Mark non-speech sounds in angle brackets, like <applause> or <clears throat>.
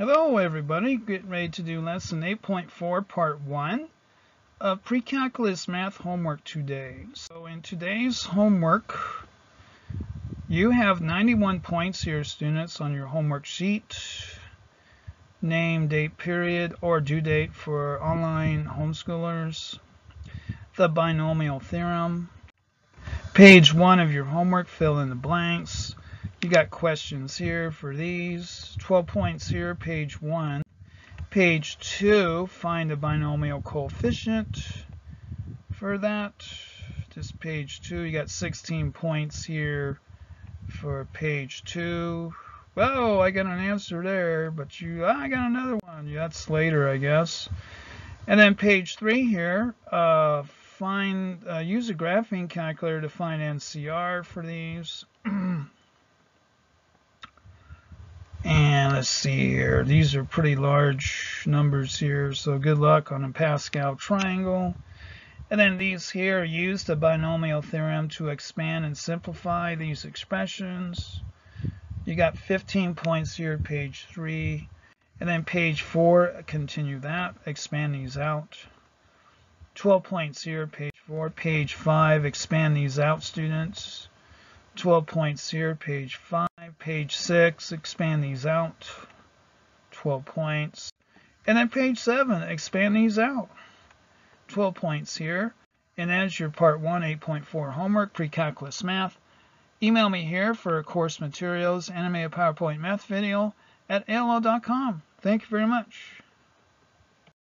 Hello everybody, getting ready to do lesson 8.4 part 1 of pre-calculus math homework today. So in today's homework you have 91 points here students on your homework sheet. Name, date, period, or due date for online homeschoolers. The binomial theorem. Page 1 of your homework, fill in the blanks. You got questions here for these. 12 points here, page 1. Page 2, find the binomial coefficient for that. Just page 2, you got 16 points here for page 2. Whoa, I got an answer there, but you, I got another one. That's later, I guess. And then page 3 here, uh, find, uh, use a graphing calculator to find NCR for these. <clears throat> And let's see here. These are pretty large numbers here, so good luck on a Pascal triangle. And then these here use the binomial theorem to expand and simplify these expressions. You got 15 points here, page 3. And then page 4, continue that, expand these out. 12 points here, page 4. Page 5, expand these out, students. 12 points here, page 5, page 6, expand these out, 12 points. And then page 7, expand these out, 12 points here. And as your part 1 8.4 homework, pre-calculus math, email me here for course materials, animated PowerPoint math video at AOL.com. Thank you very much.